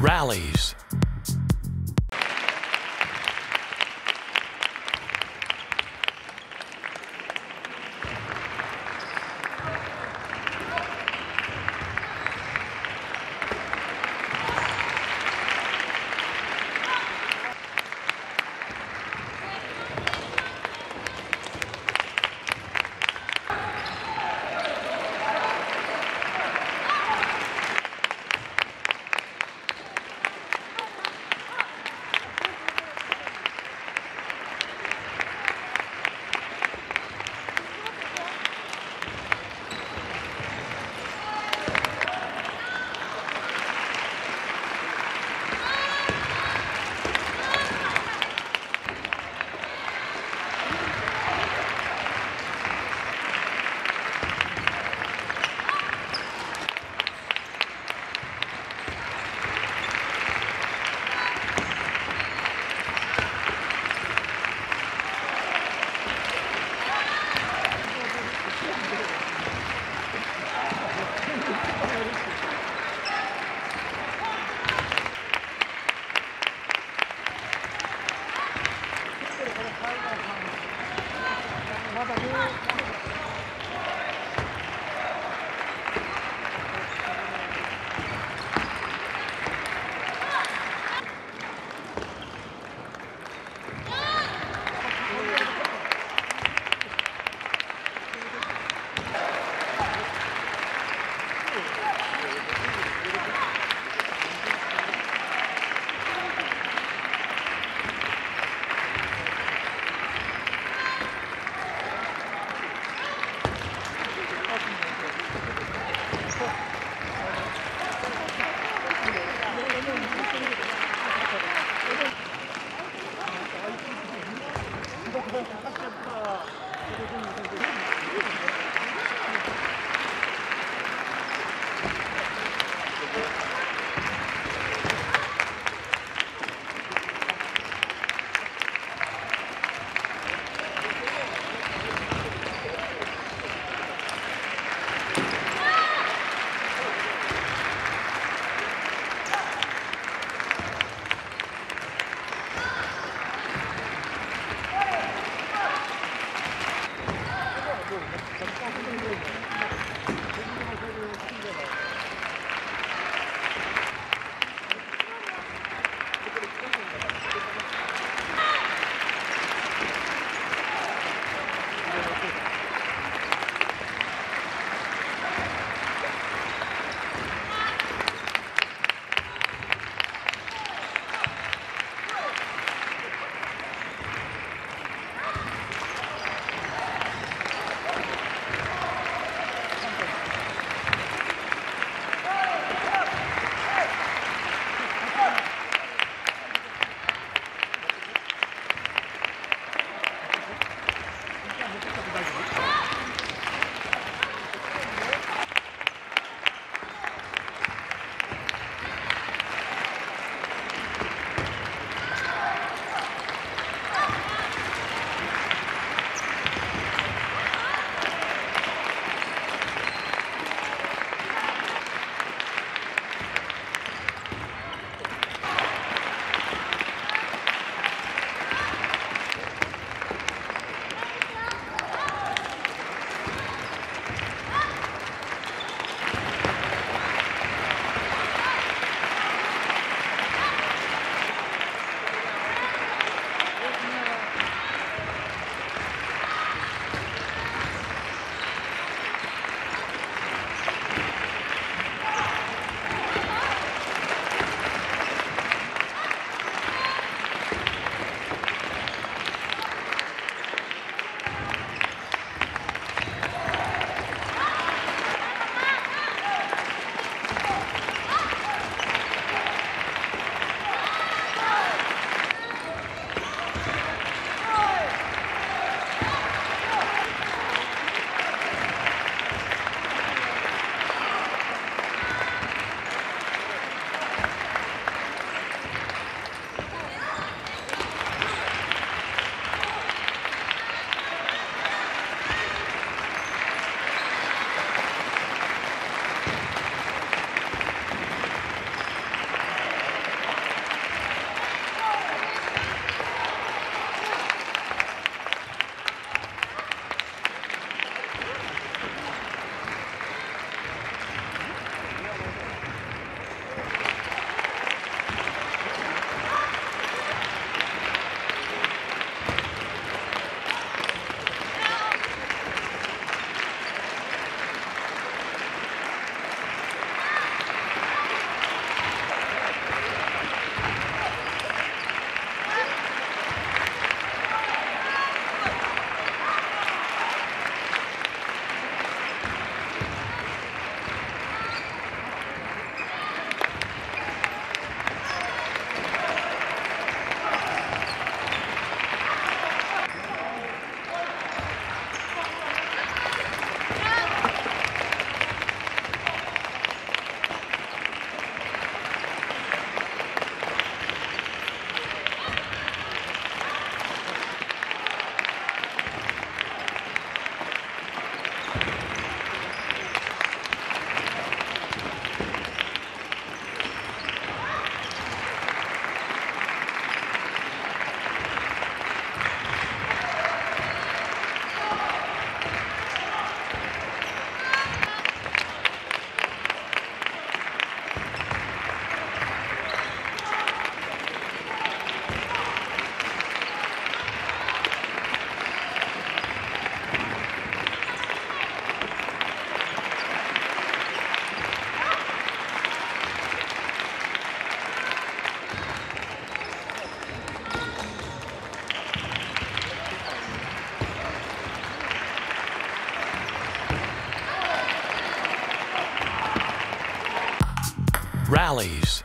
rallies. Valleys,